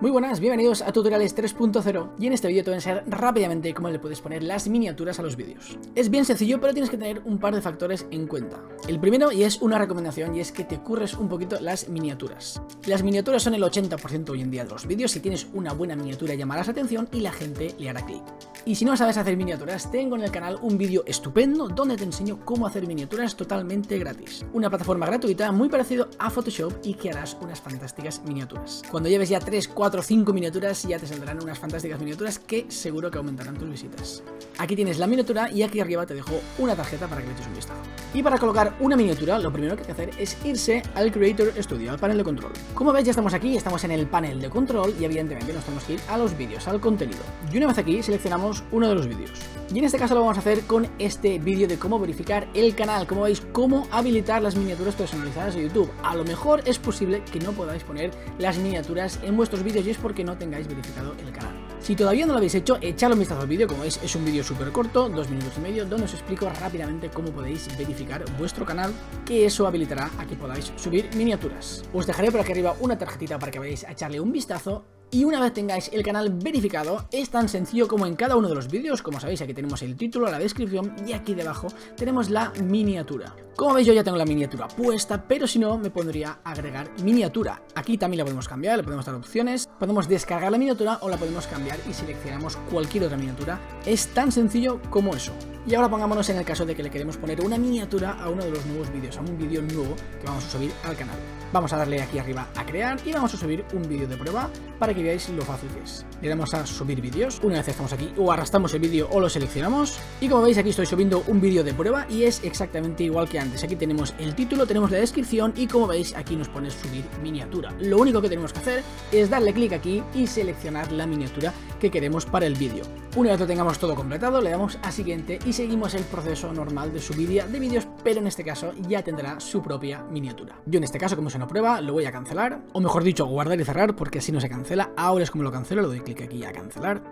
Muy buenas, bienvenidos a Tutoriales 3.0 y en este vídeo te voy a enseñar rápidamente cómo le puedes poner las miniaturas a los vídeos. Es bien sencillo, pero tienes que tener un par de factores en cuenta. El primero, y es una recomendación, y es que te curres un poquito las miniaturas. Las miniaturas son el 80% hoy en día de los vídeos, si tienes una buena miniatura llamarás atención y la gente le hará clic. Y si no sabes hacer miniaturas, tengo en el canal un vídeo estupendo donde te enseño cómo hacer miniaturas totalmente gratis. Una plataforma gratuita muy parecido a Photoshop y que harás unas fantásticas miniaturas. Cuando lleves ya 3, 4 4 o 5 miniaturas y ya te saldrán unas fantásticas miniaturas que seguro que aumentarán tus visitas. Aquí tienes la miniatura y aquí arriba te dejo una tarjeta para que le eches un vistazo. Y para colocar una miniatura, lo primero que hay que hacer es irse al Creator Studio, al panel de control. Como veis, ya estamos aquí, estamos en el panel de control y evidentemente nos tenemos que ir a los vídeos, al contenido. Y una vez aquí, seleccionamos uno de los vídeos. Y en este caso lo vamos a hacer con este vídeo de cómo verificar el canal, como veis, cómo habilitar las miniaturas personalizadas de YouTube. A lo mejor es posible que no podáis poner las miniaturas en vuestros vídeos y es porque no tengáis verificado el canal. Si todavía no lo habéis hecho, echadle un vistazo al vídeo, como veis es un vídeo súper corto, dos minutos y medio, donde os explico rápidamente cómo podéis verificar vuestro canal, que eso habilitará a que podáis subir miniaturas. Os dejaré por aquí arriba una tarjetita para que vayáis a echarle un vistazo y una vez tengáis el canal verificado, es tan sencillo como en cada uno de los vídeos, como sabéis aquí tenemos el título, la descripción y aquí debajo tenemos la miniatura. Como veis yo ya tengo la miniatura puesta, pero si no me pondría agregar miniatura. Aquí también la podemos cambiar, le podemos dar opciones, podemos descargar la miniatura o la podemos cambiar y seleccionamos cualquier otra miniatura. Es tan sencillo como eso. Y ahora pongámonos en el caso de que le queremos poner una miniatura a uno de los nuevos vídeos, a un vídeo nuevo que vamos a subir al canal. Vamos a darle aquí arriba a crear y vamos a subir un vídeo de prueba para que veáis lo fácil que es. Le damos a subir vídeos, una vez estamos aquí o arrastramos el vídeo o lo seleccionamos y como veis aquí estoy subiendo un vídeo de prueba y es exactamente igual que antes. Aquí tenemos el título, tenemos la descripción y como veis aquí nos pone subir miniatura. Lo único que tenemos que hacer es darle clic aquí y seleccionar la miniatura que queremos para el vídeo. Una vez lo tengamos todo completado le damos a siguiente y seguimos el proceso normal de subida de vídeos pero en este caso ya tendrá su propia miniatura. Yo en este caso como se no prueba lo voy a cancelar o mejor dicho guardar y cerrar porque así no se cancela. Ahora es como lo cancelo, le doy clic aquí a cancelar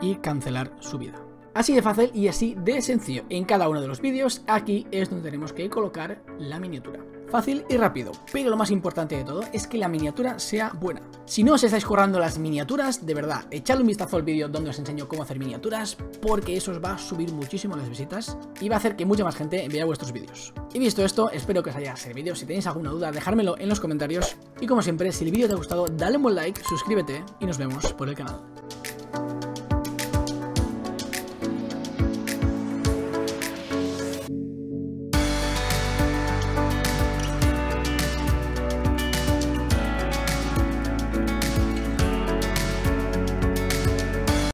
y cancelar subida. Así de fácil y así de sencillo. En cada uno de los vídeos, aquí es donde tenemos que colocar la miniatura. Fácil y rápido, pero lo más importante de todo es que la miniatura sea buena. Si no os estáis currando las miniaturas, de verdad, echadle un vistazo al vídeo donde os enseño cómo hacer miniaturas, porque eso os va a subir muchísimo las visitas y va a hacer que mucha más gente vea vuestros vídeos. Y visto esto, espero que os haya servido. Si tenéis alguna duda, dejármelo en los comentarios. Y como siempre, si el vídeo te ha gustado, dale un buen like, suscríbete y nos vemos por el canal.